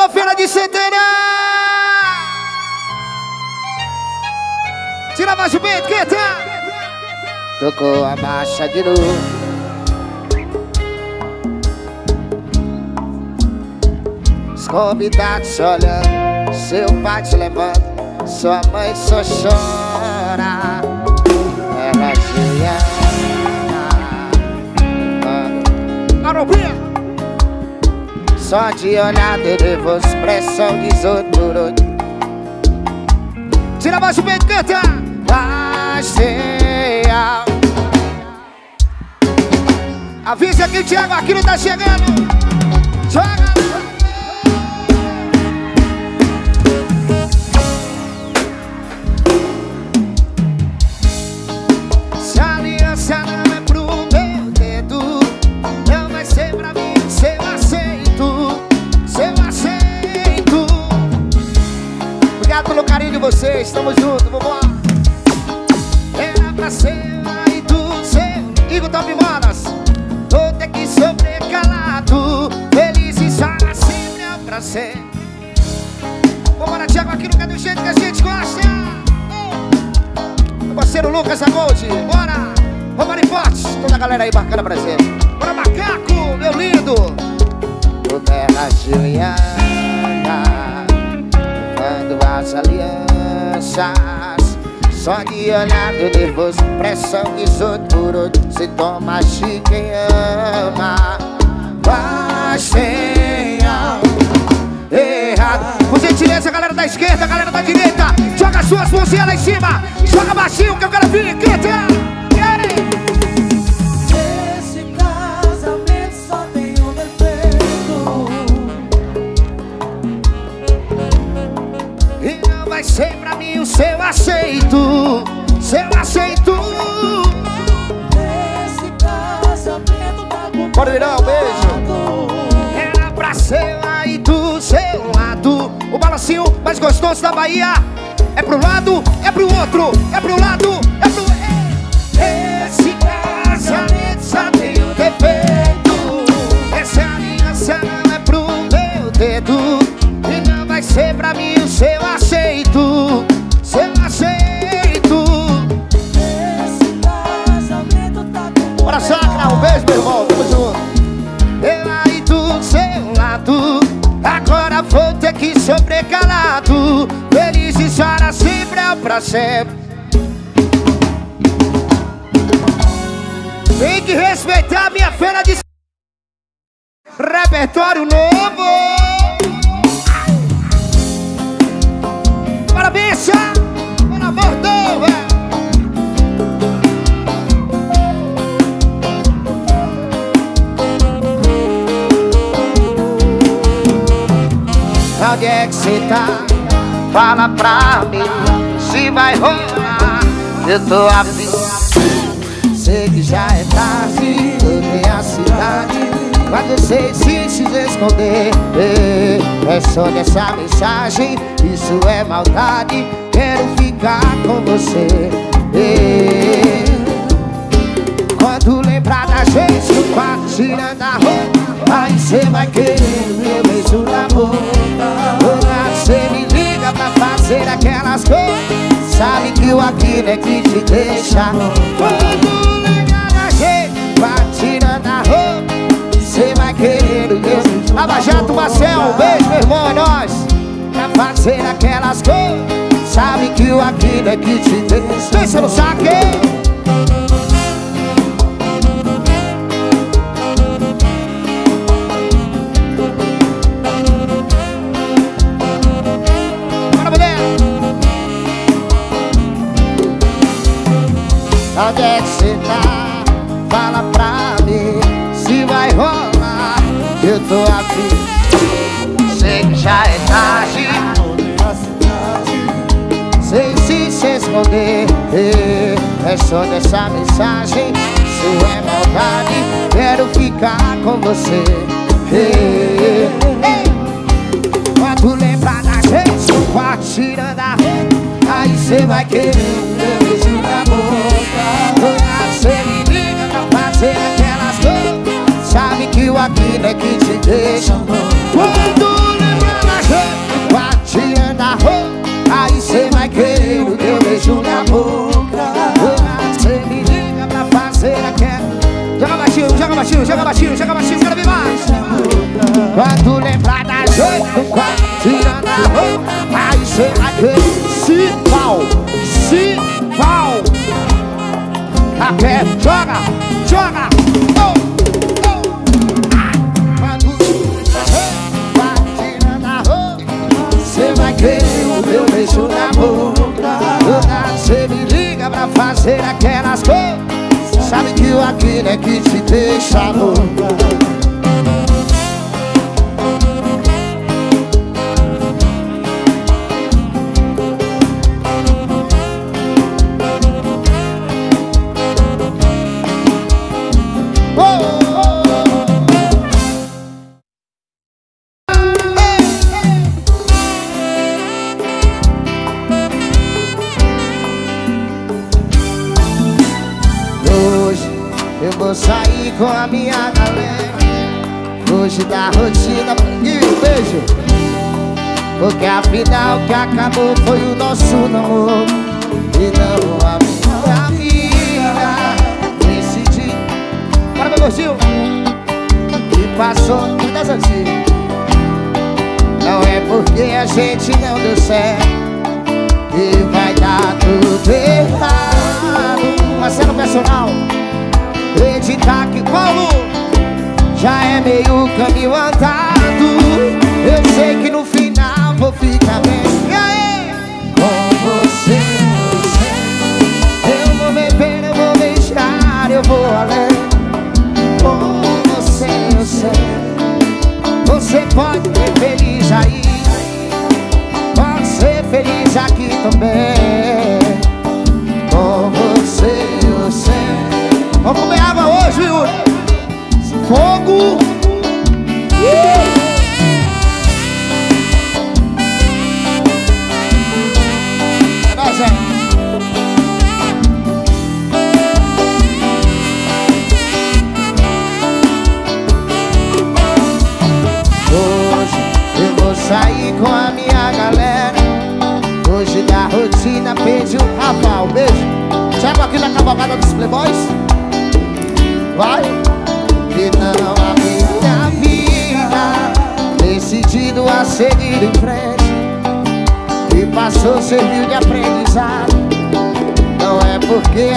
Alô, Feira de Santana! Tira mais o peito, que tá? Tocou a marcha de novo Os convidados olhando Seu pai te levando Sua mãe só chora Ela te ama Garopinha! Só de olhar de nervoso Pressão desodorou Tira mais o peito, canta! Passeia Avisa que o Thiago Aquino tá chegando! Joga! Vocês, tamo Que soturou Se toma de quem ama. Passeia Errado. Por gentileza, galera da esquerda, galera da direita, joga suas mãozinhas lá em cima, joga baixinho que eu quero vir, Kita! Bahia. É pro lado, pra sempre Tem que respeitar minha feira de. Repertório novo! Amor de Deus, velho! Onde é que cê tá? Fala pra mim Se vai rolar. Eu tô afim Sei que já é tarde Rodei a cidade. Mas você insiste em esconder. Ei, É só dessa mensagem Isso é maldade. Quero ficar com você. Ei, Quando lembrar da gente no quarto tirando a roupa Aí cê vai querer meu beijo na boca. Quando cê pra fazer aquelas coisas Sabe que o aquilo é que te deixa Quando lembrar da gente vai tirando a roupa Cê vai querer o meu beijo na Lava Jato, Marcel, beijo, meu irmão, é nóis! Pra fazer aquelas coisas Sabe que o aquilo é que te deixa Pensa no saque! Onde é que cê tá? Fala pra mim se vai rolar. Eu tô afim Sei que já é tarde. Sei se se esconder. É só dessa mensagem. Isso é maldade. Quero ficar com você. Quando lembrar da gente No quarto tirando a roupa Aí cê vai querer meu beijo na Sem aquelas dores Sabe que o aqui é que te deixa louco Quando lembrar mais Quatrinha na roupa Aí cê vai querer o teu beijo na boca. Cê me liga pra fazer aquela. Joga baixinho, joga baixinho, joga baixinho, joga baixinho, quero ver mais. Quando lembrar da ser aquelas coisas Sabe que o aquilo é que te deixa louco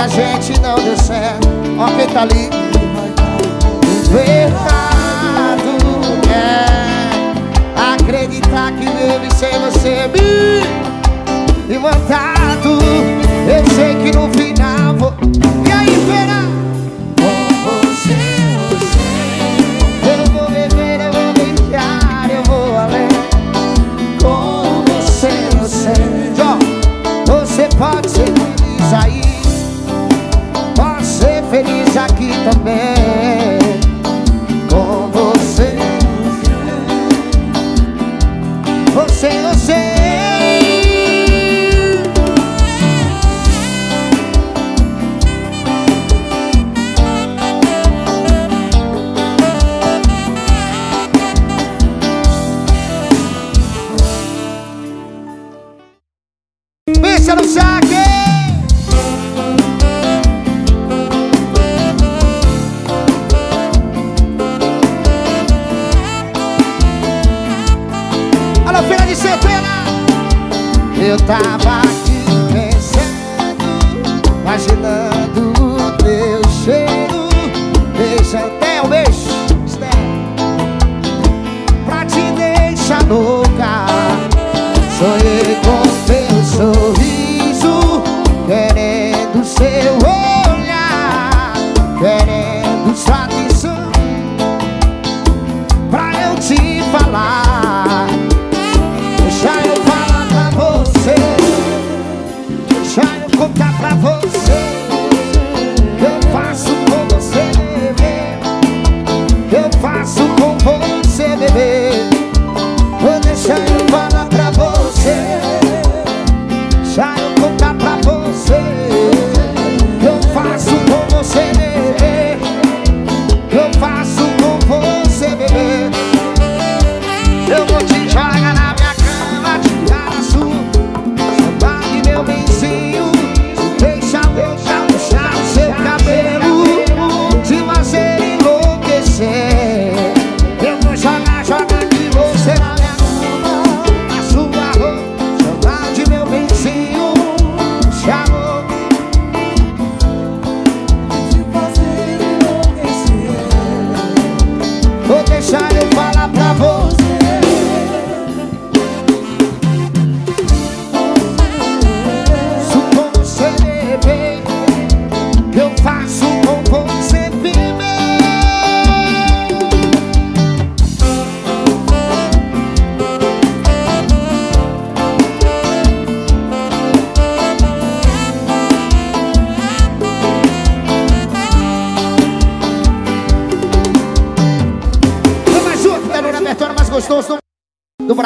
a gente não deu certo. Ó quem tá ali? Errado é Acreditar que mesmo sem você me Levantado Eu sei que no final vou E aí, Vera?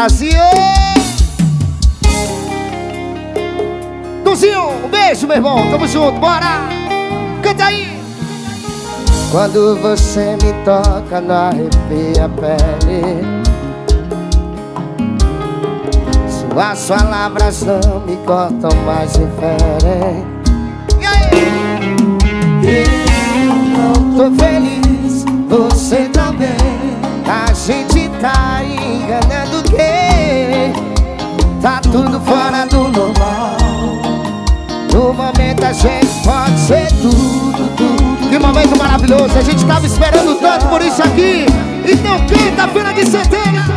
Brasil! Tuzinho, um beijo, meu irmão. Tamo junto, bora! Canta aí! Quando você me toca, não arrepia a pele Suas palavras não me cortam, me ferem E aí? Eu não tô feliz, você também A gente tá enganando? Tá tudo fora do normal No momento a gente pode ser tudo, tudo Que momento maravilhoso! A gente tava esperando tanto por isso aqui! Então canta, Feira de Santana!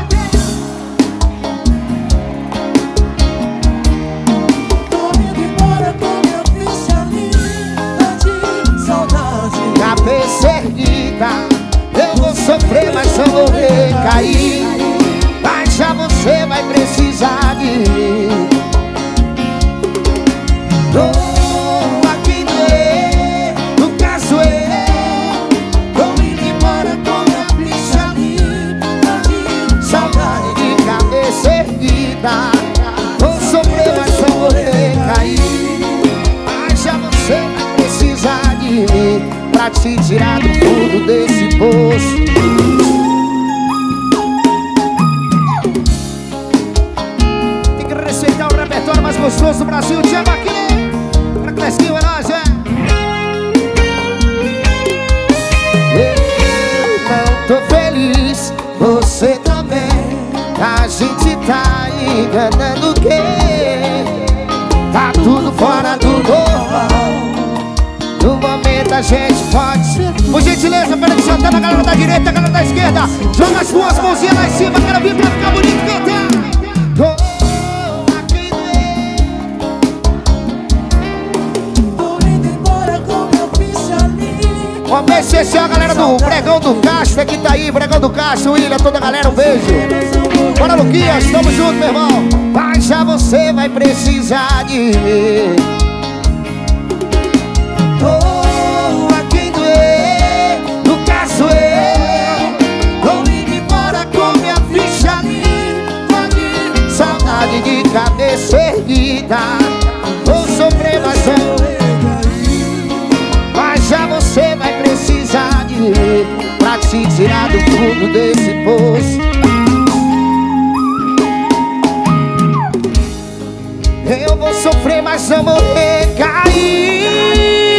Beijo especial, a galera do Bregão do Castro, que tá aí, Bregão do Castro, William, toda galera, um beijo. Bora, Luquinhas, tamo junto, meu irmão. Mas já você vai precisar de mim Tô aqui doer, no caso eu Tô indo embora com minha ficha limpa de Saudade de cabeça erguida Vou sofrer, mas mim Pra te tirar do fundo desse poço. Eu vou sofrer, mas eu vou recair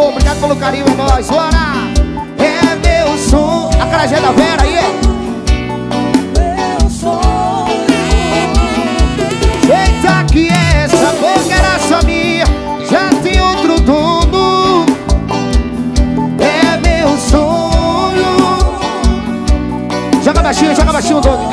bom, obrigado pelo carinho em nós. Bora! É meu som. A carajé da Vera aí. Meu sonho. Eita, que é essa boca era só minha. Já tem outro dono. É meu sonho. Joga baixinho, joga baixinho, dono.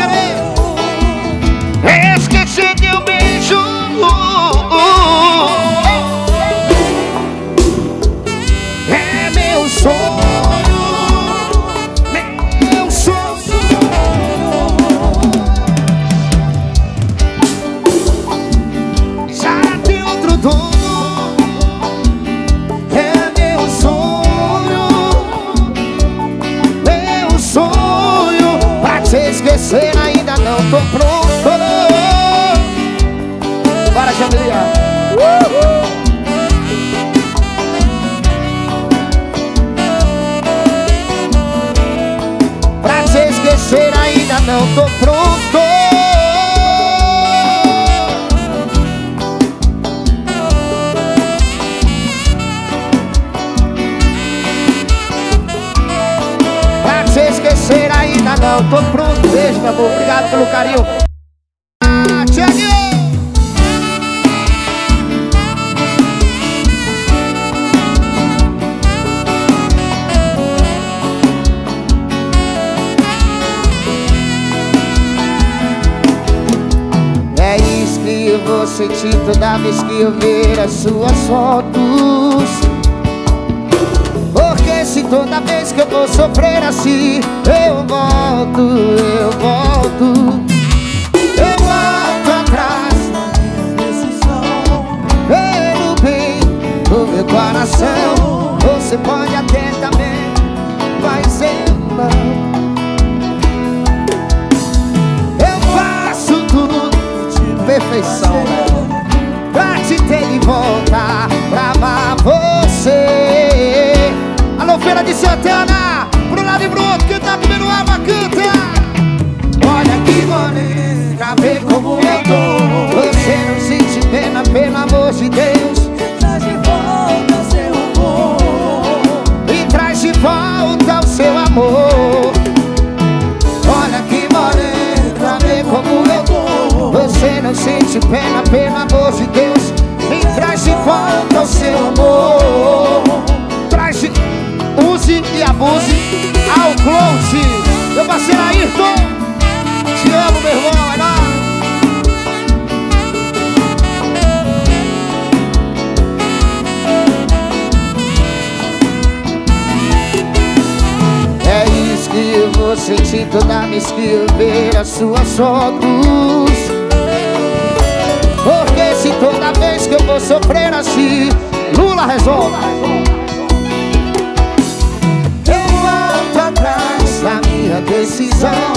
eu ver as suas fotos meus Porque se toda vez que eu vou sofrer assim Lula resolve. Eu volto atrás da minha decisão.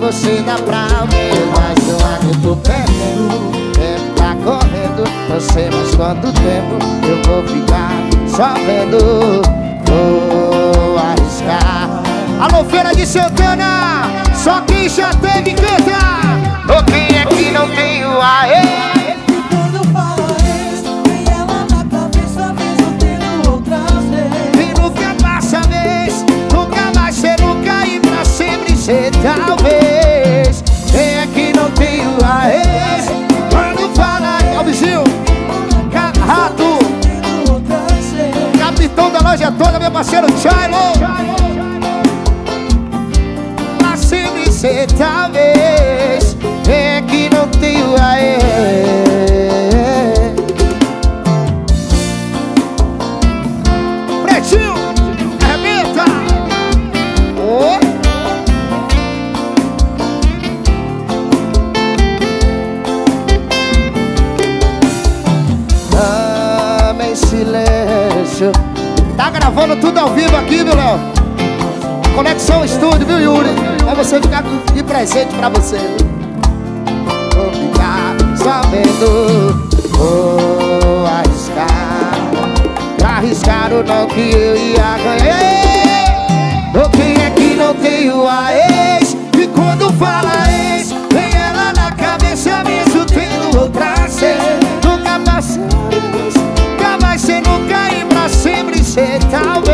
você dá pra ver, Mas eu ainda tô perdendo O tempo tá é correndo. Não sei mais quanto tempo Eu vou ficar só vendo Vou arriscar. Alô, Feira de Santana Só quem já teve canta O que é que não tem o aê? Talvez. Loja toda, meu parceiro Chilo. Tudo ao vivo aqui, viu, Léo? Conexão Estúdio, viu, Yuri? Pra você ficar de presente pra você. Vou ficar só vendo Vou arriscar Arriscar o não que eu ia ganhar O quem é que não tem o a ex? E quando fala ex, vem ela na cabeça mesmo tendo outra ser. Nunca passa vez, nunca vai ser nunca e pra sempre ser talvez.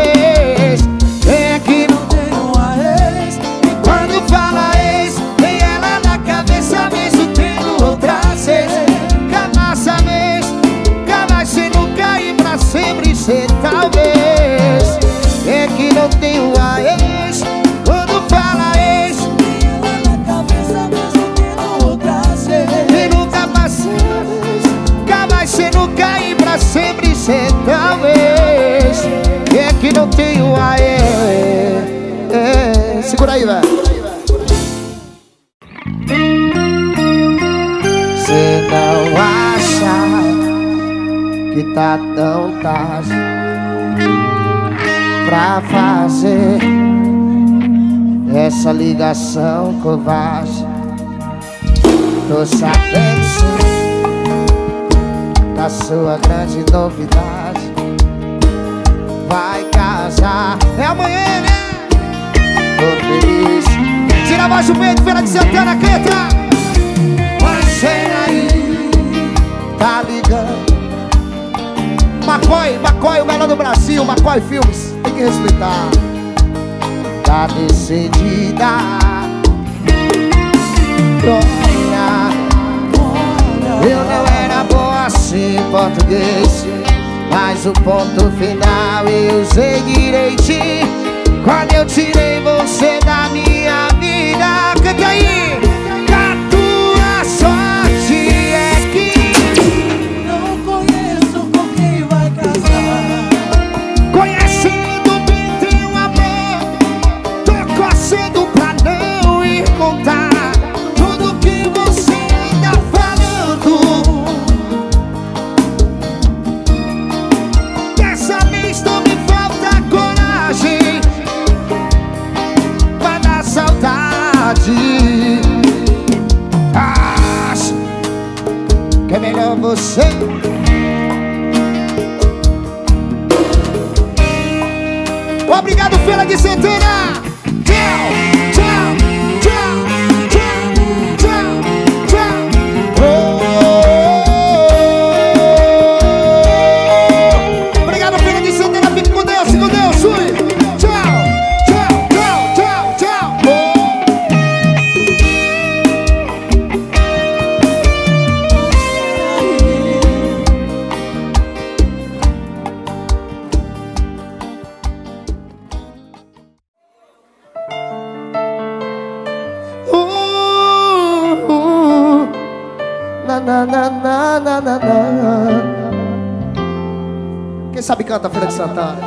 Segura aí, velho. Cê não acha que tá tão tarde Pra fazer essa ligação covarde? Tô sabendo sim da sua grande novidade. Vai casar, É amanhã, voz do peito, Feira de Santana, canta! Ser aí, Tá ligando Macói, Macói, o melhor do Brasil, Macói Filmes, tem que respeitar. tá decidida Dona Eu não era bom assim em português Mas o ponto final eu usei direitinho Quando eu tirei você você Obrigado, Feira de Santana! Canta, Fred Santana.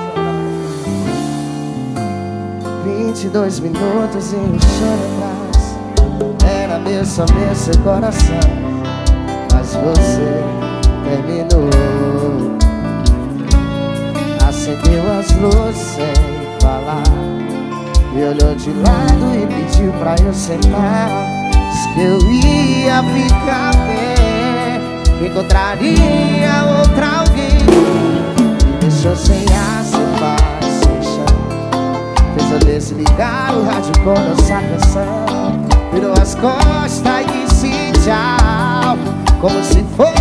22 minutos e um choro atrás. Era meu saber seu coração. Mas você terminou. Acendeu as luzes sem falar. Me olhou de lado e pediu pra eu sentar. Diz que eu ia ficar bem. Encontraria outra alguém. Deixou sem ar, se paz, sem chão Fez eu desligar o rádio com nossa canção. Virou as costas e disse tchau Como se fosse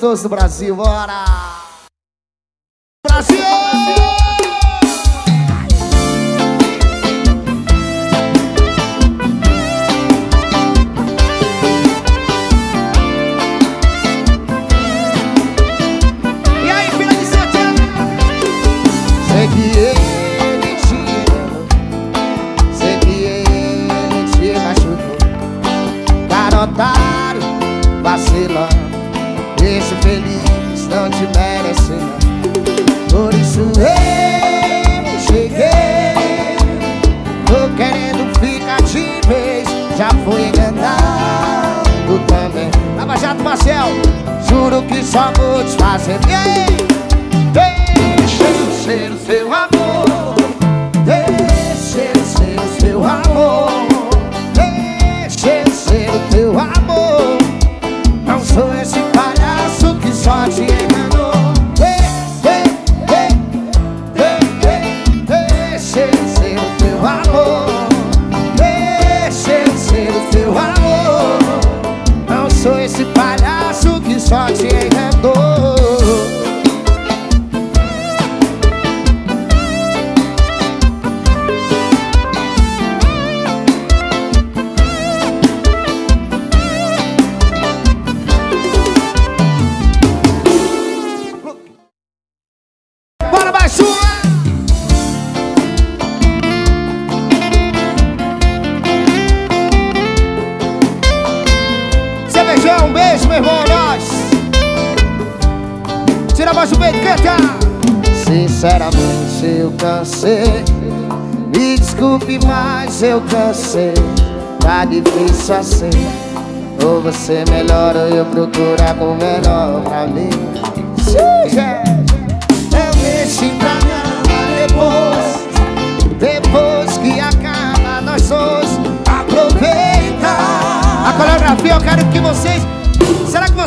gostoso do Brasil, bora!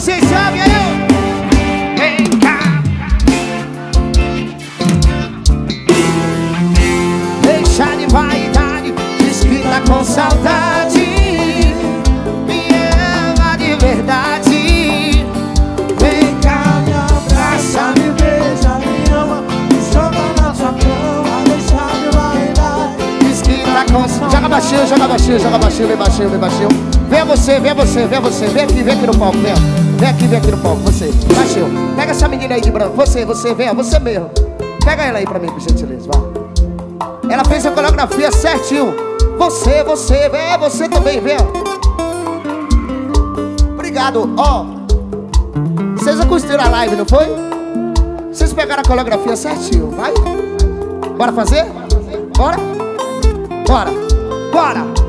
vocês sabem, é eu. Vem cá. Deixa de vaidade, escrita com saudade. Me ama de verdade. Vem cá, me abraça, me beija, me ama. Me joga na sua cama, deixa de vaidade. escrita com saudade. Joga baixinho, joga baixinho, joga baixinho, vem baixinho, vem baixinho. Vem você, vem você, vem você, vem aqui, vem aqui no palco, vem vem aqui no palco, você. Baixeu. Pega essa menina aí de branco. Você, você, venha, você mesmo. Pega ela aí pra mim, por gentileza, vai. Ela fez a coreografia certinho. Você, você, venha, você também, vem Obrigado, ó. Oh. Vocês acostumaram a live, não foi? Vocês pegaram a coreografia certinho, vai? Bora fazer? Bora? Bora! Bora!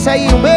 sair um beijo.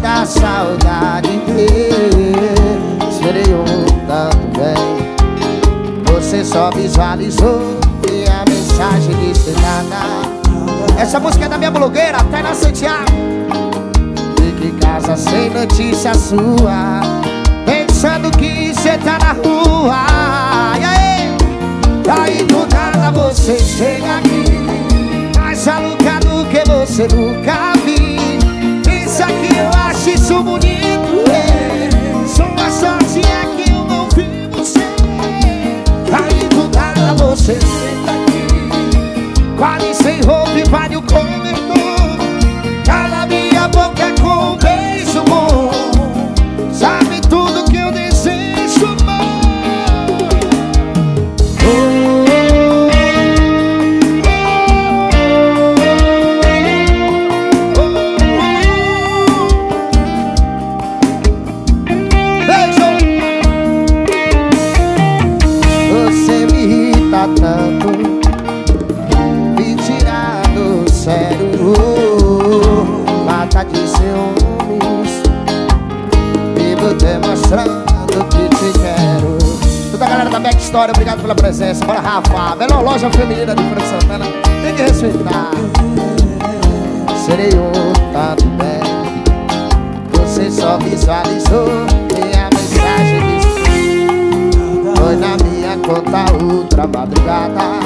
Da saudade Esperei um tanto bem. Você só visualizou E a mensagem disse nada. Essa música é da minha blogueira, Tainá Santiago. Fique em casa sem notícia sua. Pensando que cê tá na rua. E aí? Aí do nada você chega aqui. Mais alugado que você nunca vi Eu acho isso bonito é. Sua sorte é que eu não vi você. Aí do nada você chega aqui. Quase sem roupa e vai no cobertor Rafa, melhor loja feminina de França Santana Tem que respeitar. Serei um tanto bem Você só visualizou E a mensagem. Disse Foi na minha conta outra madrugada.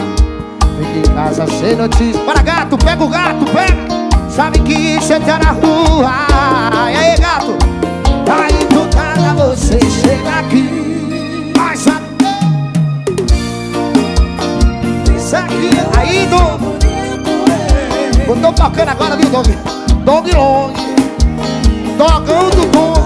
Fique em casa sem notícia. Bora gato, pega o gato, pega. Sabe que você tá na rua. E aí gato? Aí do nada você chega aqui Aqui Aí do eu tô tocando agora, viu, Dog? Dog Long. Dogão do Dog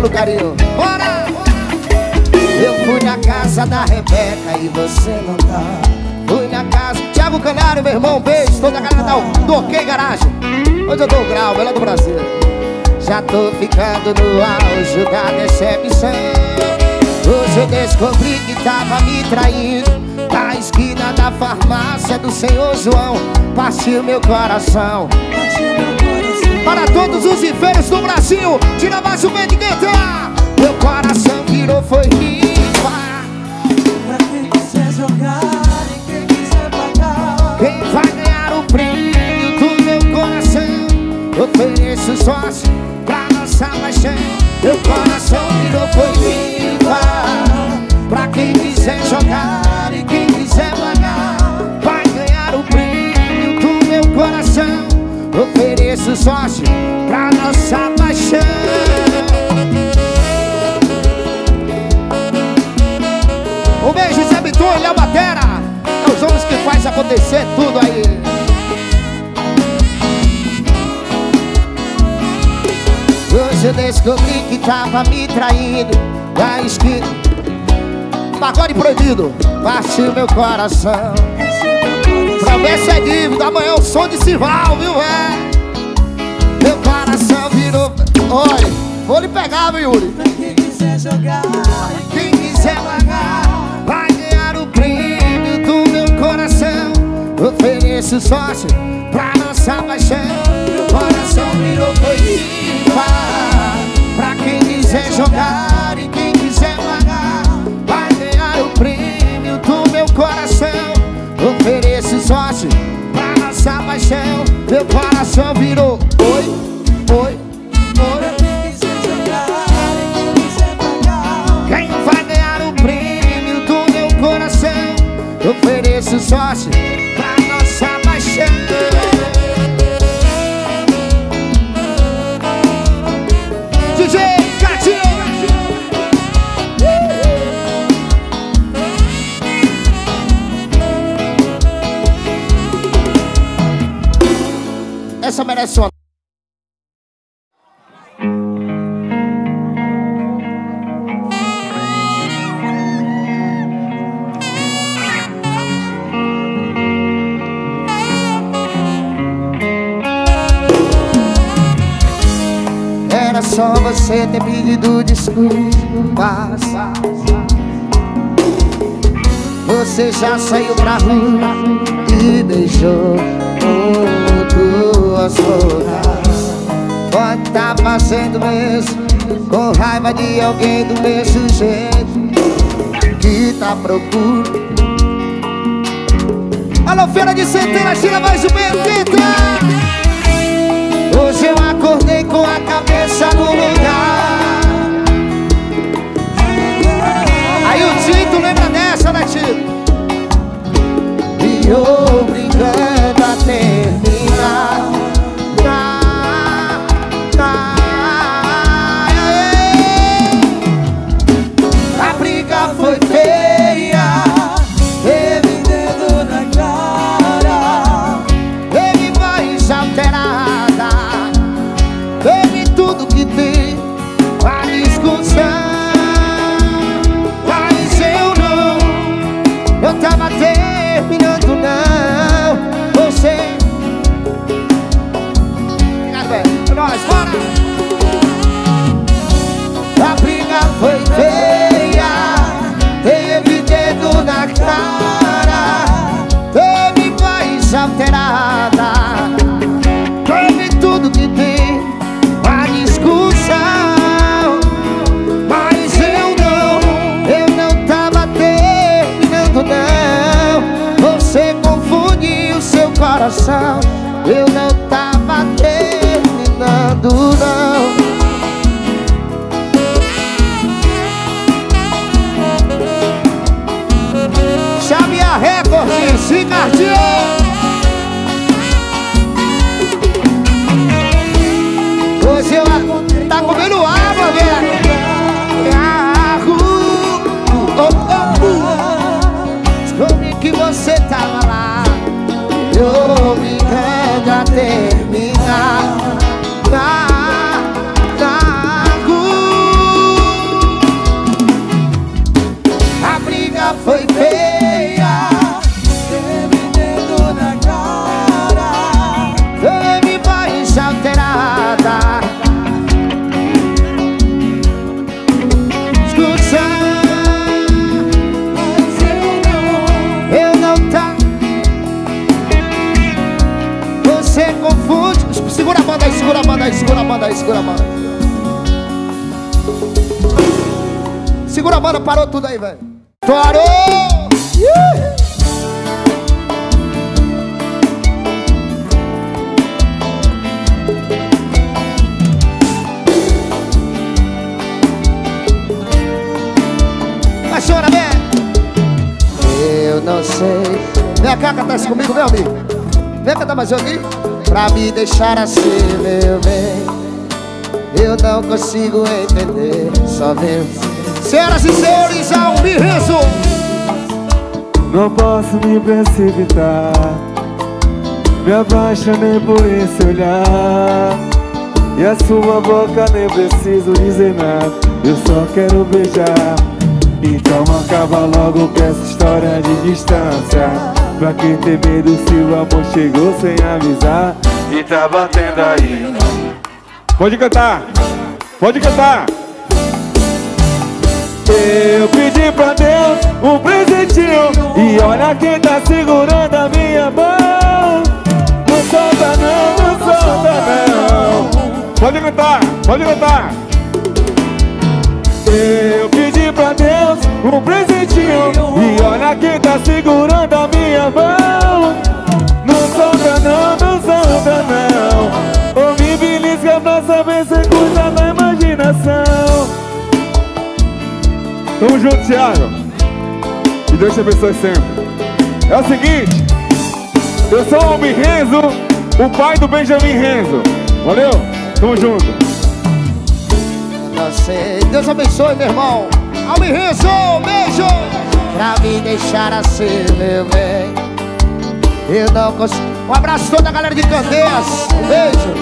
meu pelo carinho. Bora! Eu fui na casa da Rebeca e você não tá. Fui na casa Thiago Canário, meu irmão, beijo Toda a galera da- do OK Garagem. Hoje eu dou o grau, melhor do Brasil. Já tô ficando no auge da decepção. Hoje eu descobri que tava me traindo. Na esquina da farmácia do senhor João Partiu meu coração Para todos os enfermos do Brasil. Tira mais um de guitarra Meu coração Sócio pra nossa paixão. Um beijo, Zé Bitu, Léo Batera. É os homens que faz acontecer tudo aí. Hoje eu descobri que tava me traindo Da esquina Pagode proibido Partiu meu coração. Promessa é dívida Amanhã é o som de Sival, viu, velho? Meu coração virou Olha, vou lhe pegar, viu, Yuri? Pra quem quiser jogar Quem quiser pagar vai ganhar o prêmio do ofereço sorte pra nossa paixão. Meu coração virou coitiva. Pra quem quiser jogar e quem quiser pagar Vai ganhar o prêmio do meu coração. Ofereço sorte pra nossa paixão. Meu coração virou oi, Ofereço sorte Você já saiu pra rua e beijou duas bocas Pode tá fazendo mesmo Com raiva de alguém do mesmo jeito Que tá procurando Alô, Feira de Centenas, tira mais um meio, tenta! Hoje eu acordei com a cabeça no lugar Aí o Tito lembra dessa, né Tito? Obrigando a terminar me deixar assim, meu bem. Eu não consigo entender Só ver. Senhoras e senhores, Almir Renzo Não posso me precipitar. Me apaixonei por esse olhar. E a sua boca nem preciso dizer nada. Eu só quero beijar. Então acaba logo com essa história de distância. Pra que ter medo se o amor chegou sem avisar tá batendo aí. Pode cantar, pode cantar. Eu pedi pra Deus um presentinho. E olha quem tá segurando a minha mão. Não solta não, não solta não. Pode cantar, pode cantar. Eu pedi pra Deus um presentinho. E olha quem tá segurando a minha mão não, não solta não Ou me belisca pra saber se é coisa da imaginação Tamo junto, Thiago E Deus te abençoe sempre É o seguinte Eu sou o Almi Renzo O pai do Benjamin Renzo Valeu? Tamo junto Não sei. Deus abençoe, meu irmão. Alme Renzo, beijo. Pra me deixar assim, meu bem. Eu não consigo. Um abraço toda a galera de Candeias. Um beijo.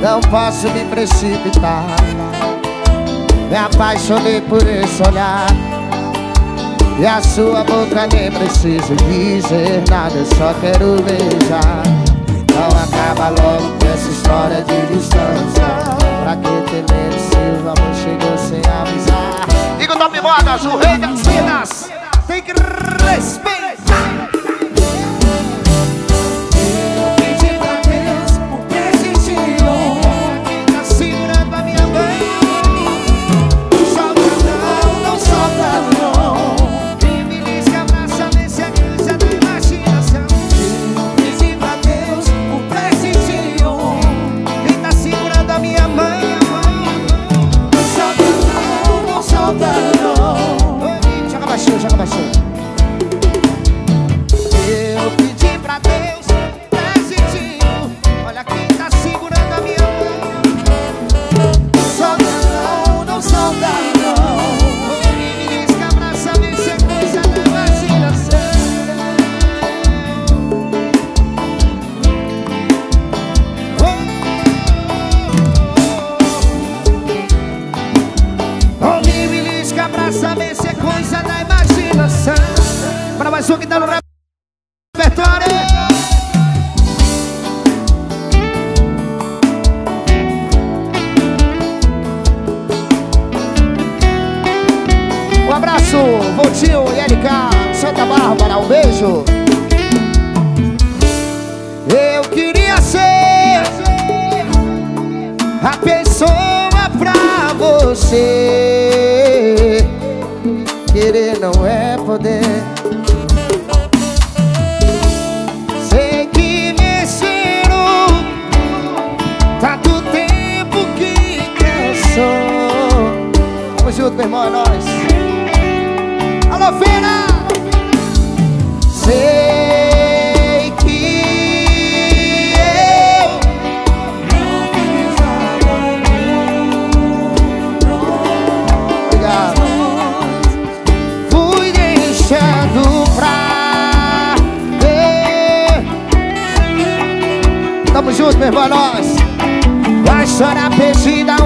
Não posso me precipitar. Me apaixonei por esse olhar. E a sua boca nem preciso dizer nada, eu só quero beijar. Então acaba logo com essa história de distância. Pra que ter medo se o amor chegou sem avisar? Diga o Top Modas, o rei das minas. Tem que respeitar. Junto, meu nóis. Vai chorar perdida um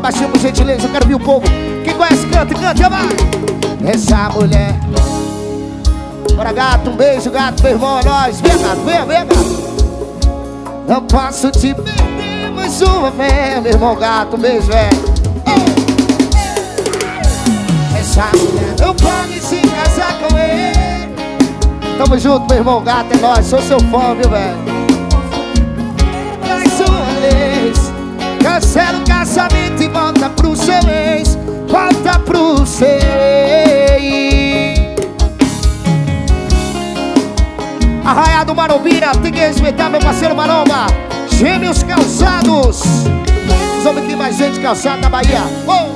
Toca baixinho por gentileza, eu quero ver o povo. Quem conhece, canta, canta, vai. Essa mulher. Bora, gato, um beijo, gato, meu irmão, é nóis. Vem, gato, vem, vem, gato. Não posso te perder mais uma vez, meu irmão, gato, um beijo, velho. Essa mulher não pode se casar com ele. Tamo junto, meu irmão, gato, é nóis. Sou seu fã, viu, velho? Mais uma vez. Cancela o casamento pro seu ex Volta pro seu ex Arraia do Marombira, tem que respeitar meu parceiro Maromba. Gêmeos calçados. Os homens que mais gente calçada na Bahia. Oh!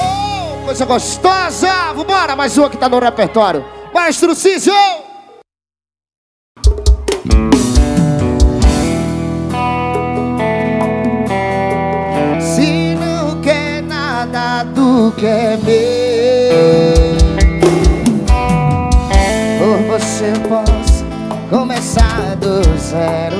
Oh, Coisa gostosa. Vambora, mais uma que tá no repertório. Maestro Cício que é meu. Por você eu posso começar do zero.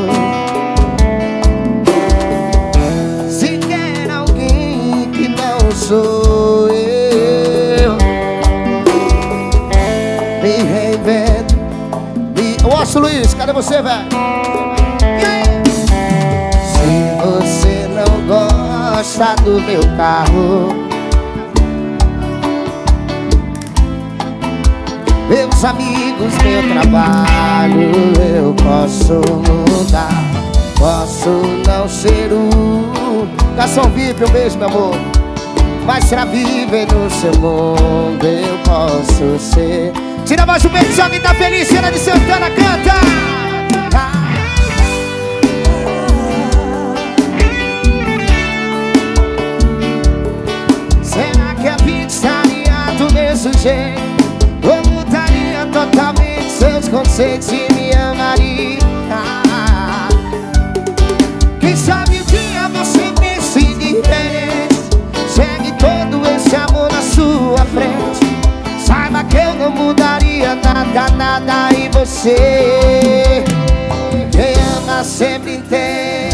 Se quer alguém que não sou eu Me reinvento. Me... Ô, Luiz, cadê você, velho? Se você não gosta do meu carro Meus amigos, meu trabalho Eu posso mudar Posso não ser o Garçom VIP, um beijo, meu amor Mas pra viver no seu mundo Eu posso ser Tira mais um beijo, se alguém tá feliz de Santana, canta! Será que a vida estaria do mesmo jeito? Ou mudaria totalmente seus conceitos e me amaria? Quem sabe um dia você pense diferente Segue todo esse amor na sua frente. Saiba que eu não mudaria nada, nada em você. Quem ama sempre entende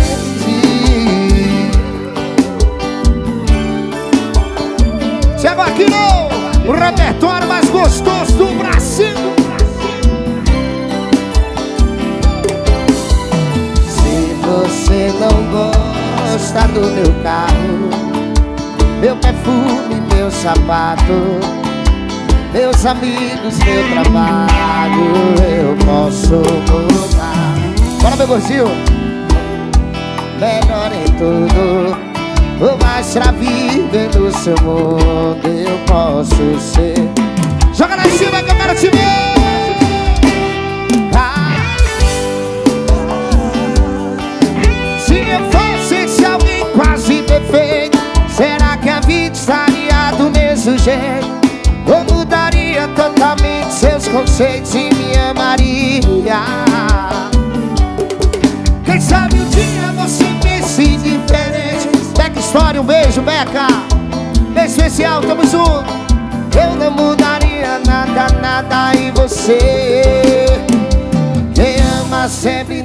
do meu carro, meu perfume, meu sapato, meus amigos, meu trabalho, eu posso mudar. Bora, meu gordinho. Melhor em tudo. O mais pra viver no seu mundo eu posso ser Joga em cima que eu quero te ver mesmo jeito? Ou mudaria totalmente seus conceitos e me amaria? Quem sabe um dia você pense diferente Beca História, um beijo, Beca Beijo especial, tamo junto Eu não mudaria nada, nada em você Quem ama sempre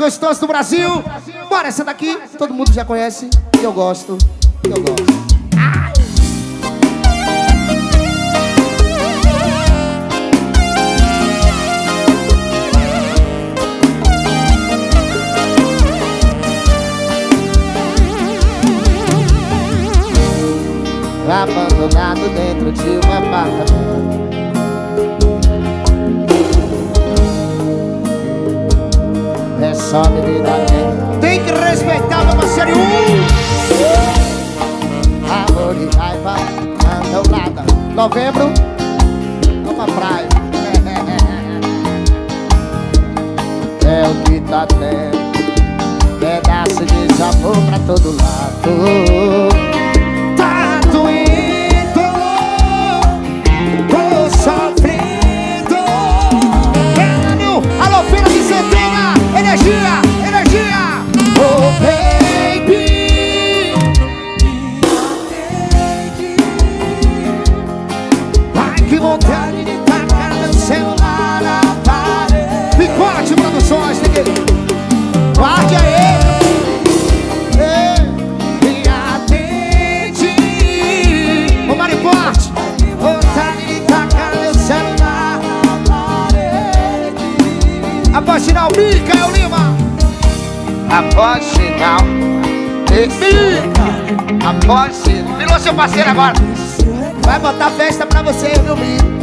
gostoso do Brasil. Bora essa daqui, todo mundo já conhece. E eu gosto, e eu gosto. Abandonado dentro de um apartamento Tem que respeitar meu parceiro. Amor e raiva andam nada Novembro, vamos pra praia. É o que tá tendo. Pedaço de sabor pra todo lado Após sinal. Esse. Após sinal. Virou seu parceiro agora. Vai botar festa pra você meu menino.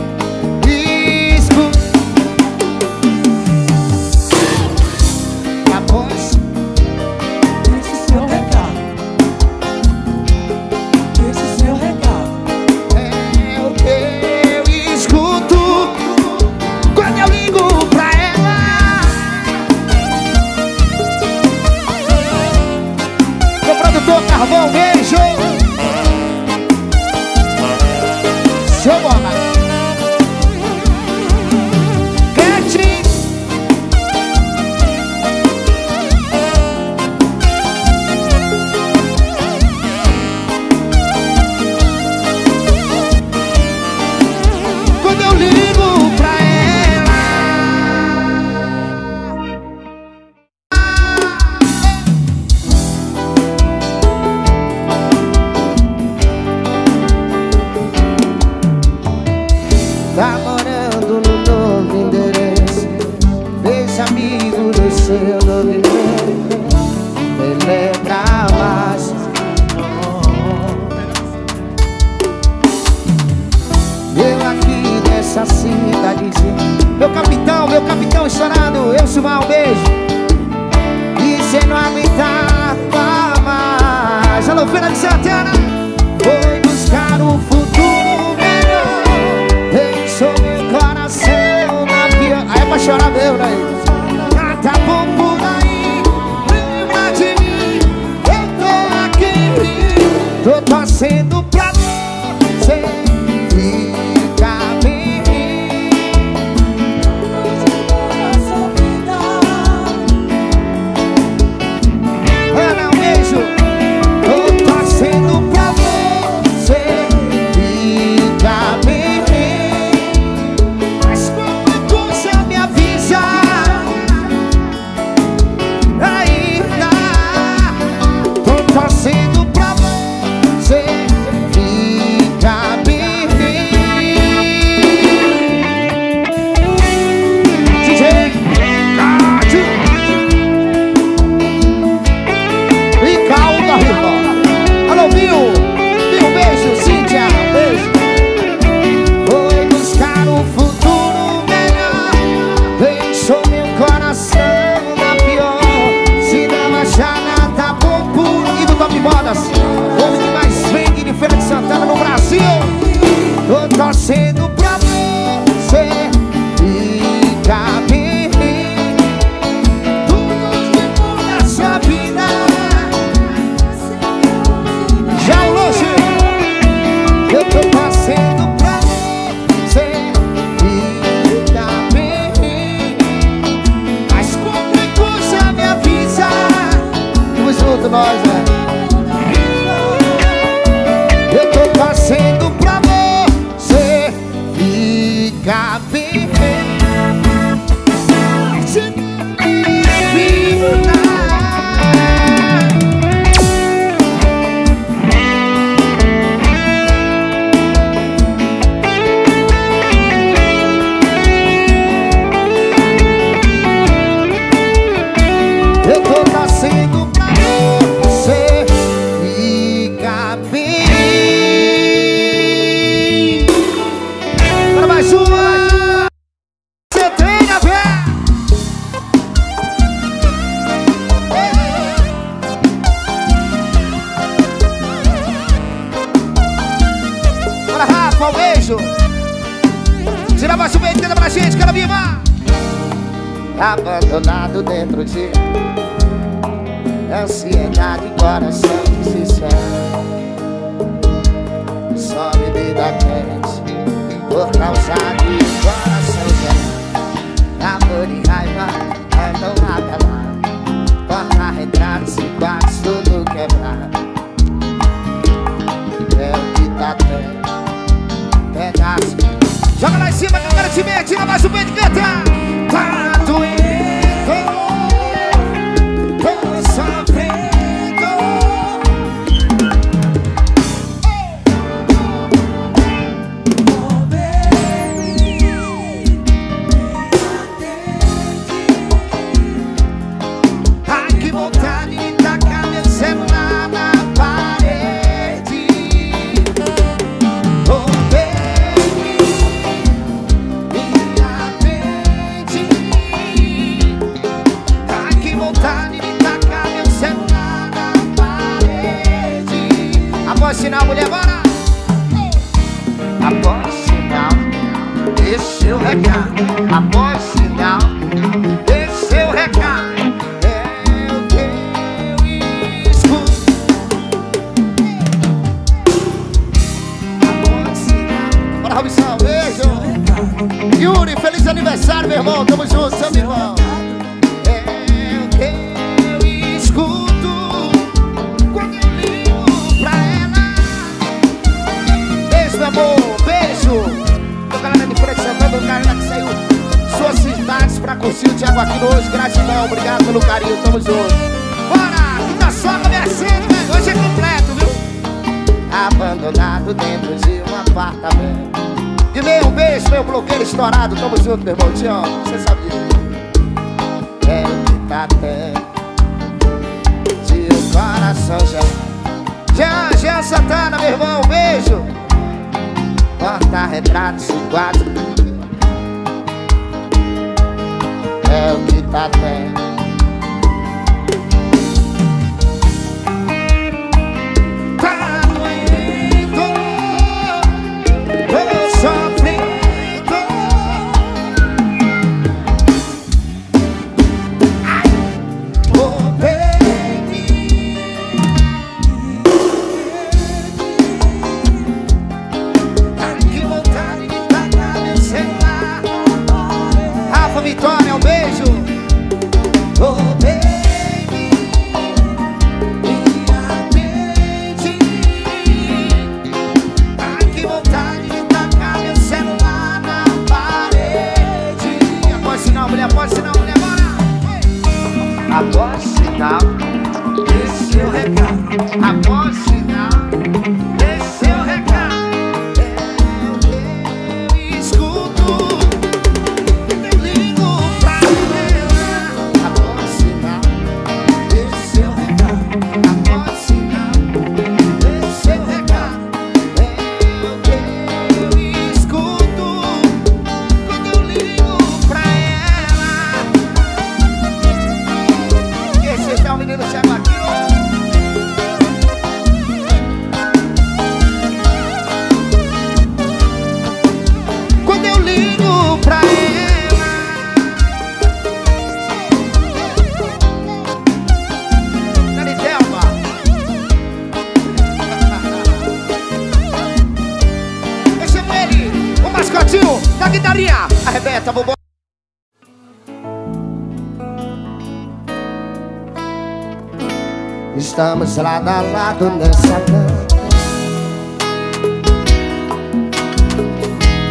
badalado nessa cama.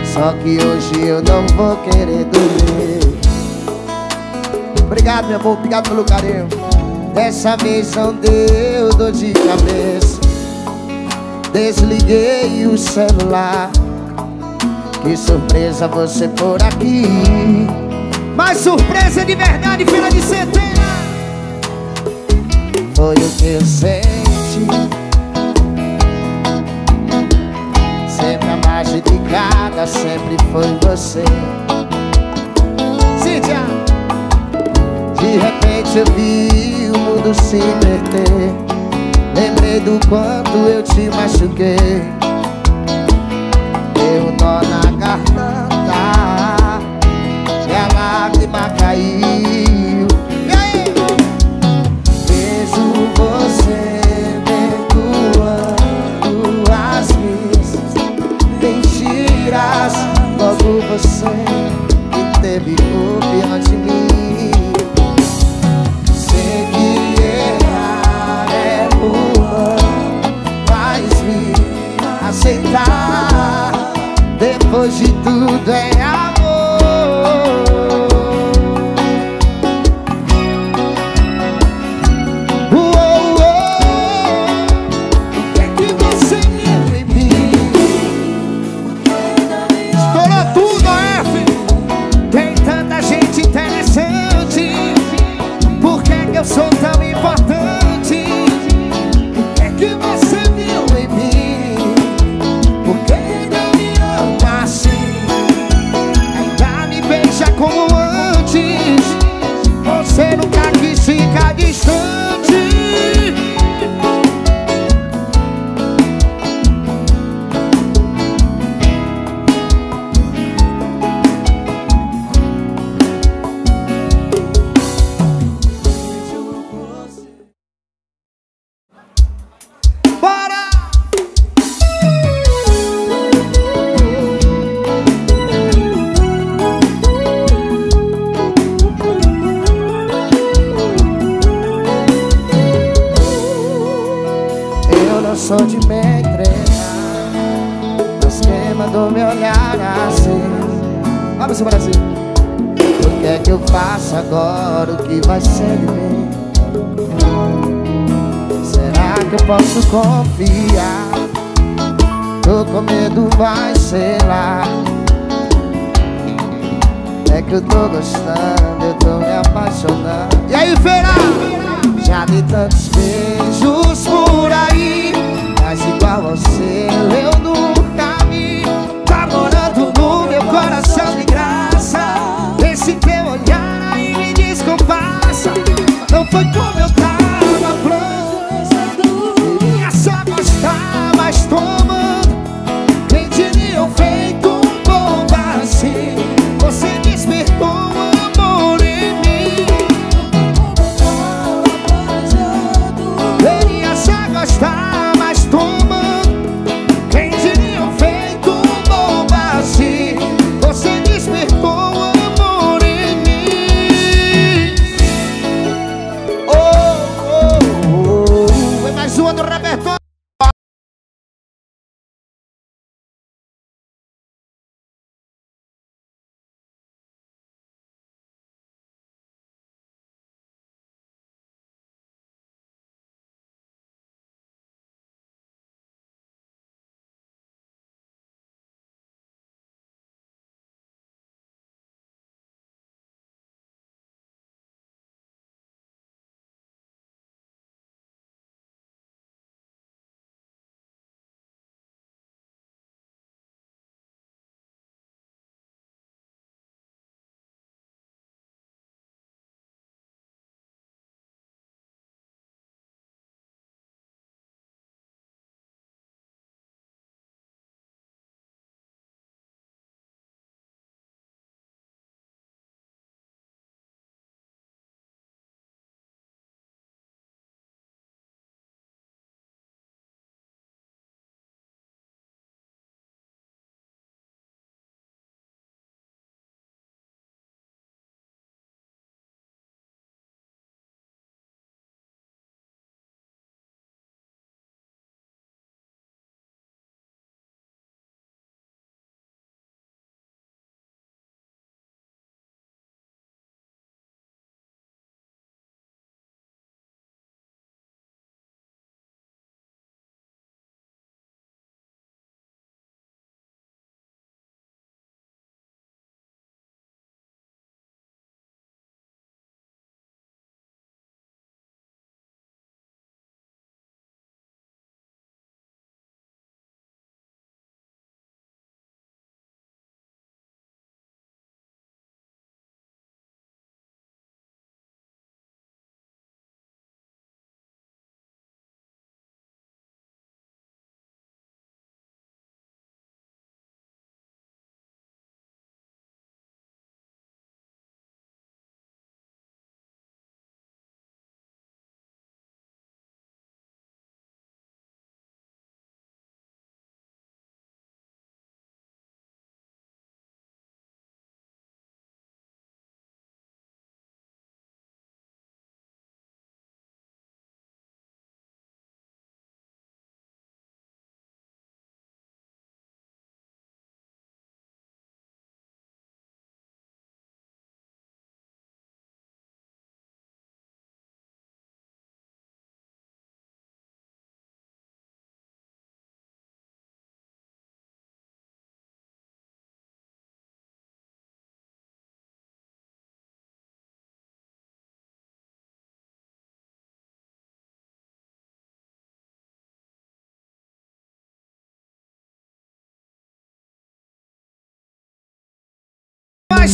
Só que hoje eu não vou querer dormir. Obrigado, meu amor, obrigado pelo carinho. Dessa vez não deu dor de cabeça. Desliguei o celular. Que surpresa você por aqui. Mas surpresa de verdade, filha de centena. Foi o que eu sei noite Sempre a mais dedicada, sempre foi você. Cíntia! De repente eu vi o mundo se inverter. Lembrei do quanto eu te machuquei. Deu nó na garganta E a lágrima caiu você.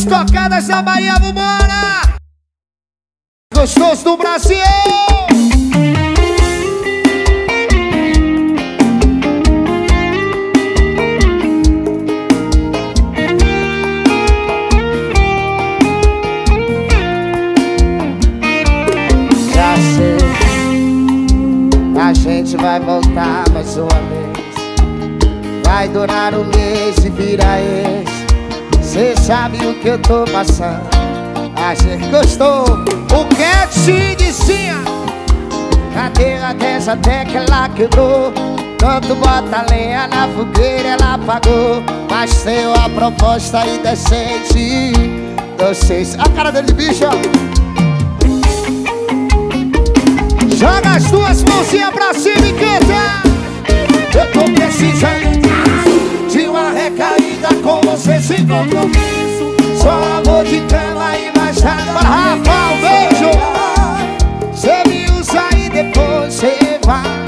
Tocadas da Bahia, vambora! Gostoso do Brasil! Já sei, a gente vai voltar mais uma vez. Vai durar um mês e vira esse. Você sabe o que eu tô passando. A gente gostou. O que te dizia Cadeira dessa até que ela quebrou. Tanto bota lenha na fogueira ela apagou. Mas tem uma proposta indecente Vocês... A cara dele de bicho, Joga as duas mãozinhas pra cima e canta. Eu tô precisando de uma recaída com você sem compromisso Só amor de cama e mais nada. Bora, Rafa, um beijo. Cê me usa e depois cê vai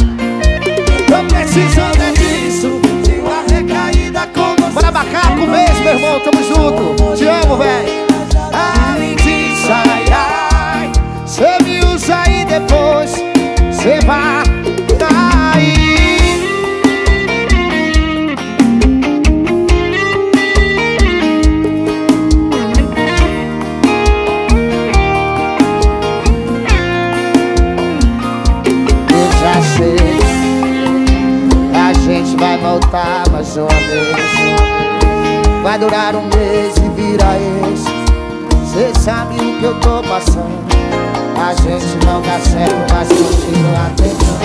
Tô precisando é disso. De uma recaída com você. Bora macaco mesmo, meu irmão, tamo junto. Te amo, velho. Além disso, ai, ai. Cê me usa e depois cê vai vai voltar mais uma vez. Vai durar um mês e vira esse. Cê sabe o que eu tô passando. A gente não dá certo, mas continua tentando.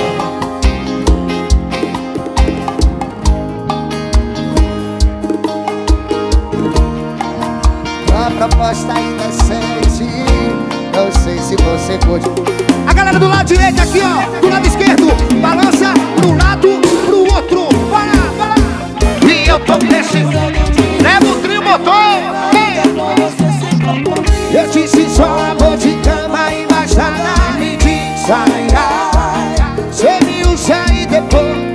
Proposta indecente Não sei se você curte. A galera do lado direito aqui, ó. Do lado esquerdo. Balança pro lado, eu tô precisando Leva o trio motor Eu disse só amor de cama e mais nada me diz ai, ai. Cê me usa e depois?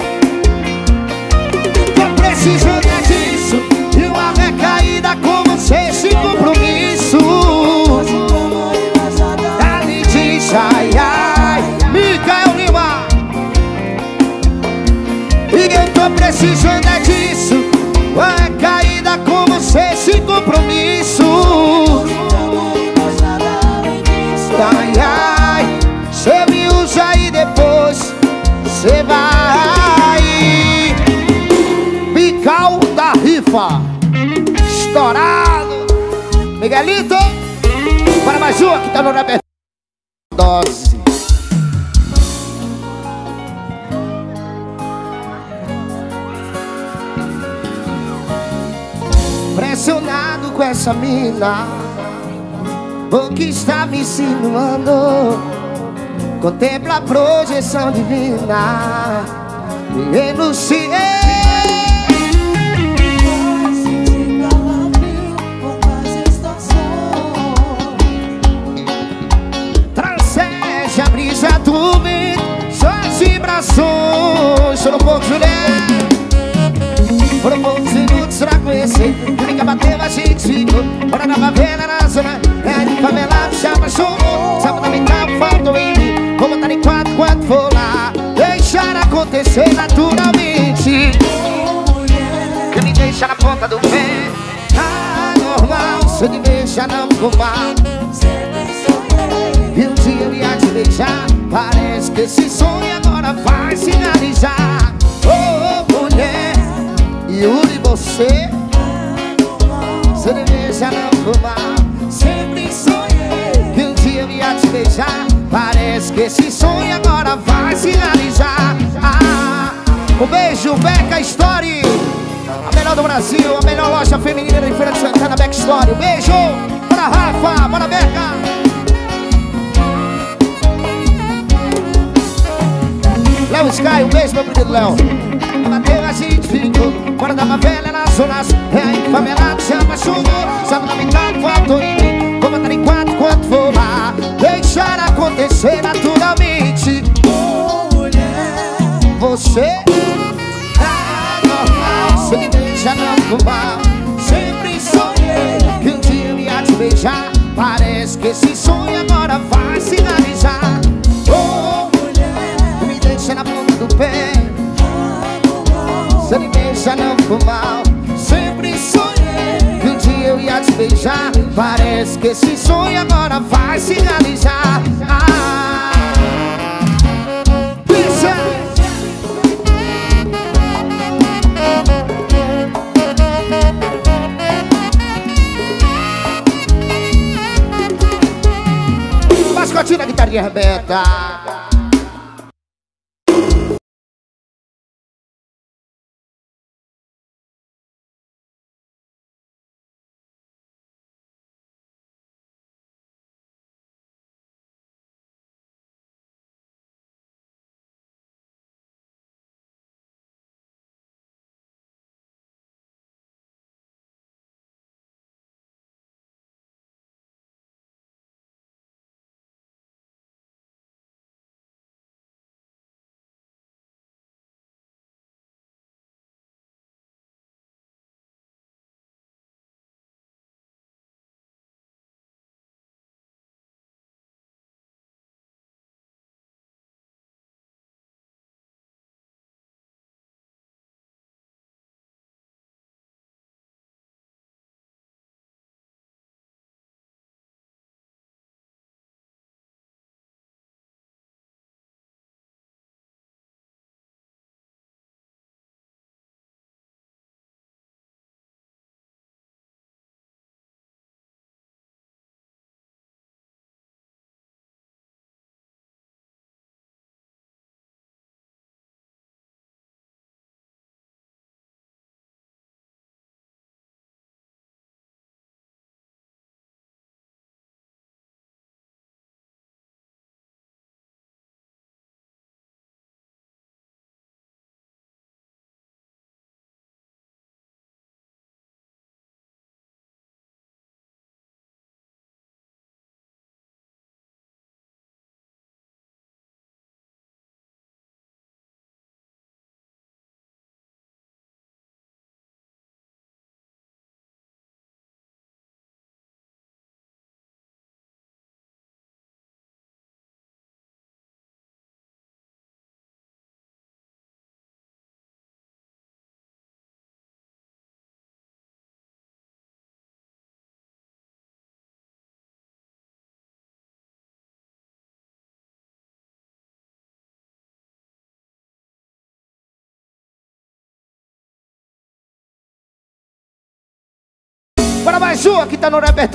Tô precisando é disso. De uma recaída com você sem compromisso. Me ai, ai. Micael Lima E eu tô precisando Miguelito. Para mais uma que tá no repertório. Dose. Pressionado com essa mina O que está me insinuando? Contempla a projeção divina Me enunciei Suas vibrações Foram poucos, mulher Foram poucos minutos pra conhecer Única bateu, a gente ficou Bora na favela, na zona. É de favela, se apaixonou Sábado da metade, faltou em mim Vou botar em quatro quando for lá Deixar acontecer naturalmente Que me deixa na ponta do pé Ah, normal Se me deixa não ficou mal e um esse sonho agora vai se realizar. Oh, mulher Yuri, você Você? Me beija não fumar Sempre sonhei. Que um dia eu ia te beijar Parece que esse sonho agora vai se realizar. Ah, Um beijo, Beca Story. A melhor do Brasil A melhor loja feminina de Feira de Santana Beca Story. Um beijo. Para Rafa, para Beca Léo Sky, um beijo, meu querido Léo. Bateu, a gente ficou. Fora da favela, na zona sul. É favelado, se apaixonou. Sabe da metade, faltou em mim. Vou botar em quatro quando for lá. Deixar acontecer naturalmente. Você tá normal. Se me deixa não. Sempre sonhei que um dia eu ia te beijar. Parece que esse sonho agora vai se realizar. Pé Se ele deixa não mal Sempre sonhei Que um dia eu ia te beijar. Parece que esse sonho agora vai se realizar. Ah, Pensa Mascotinho da guitarrinha arrebenta Para mais uma que tá no repertório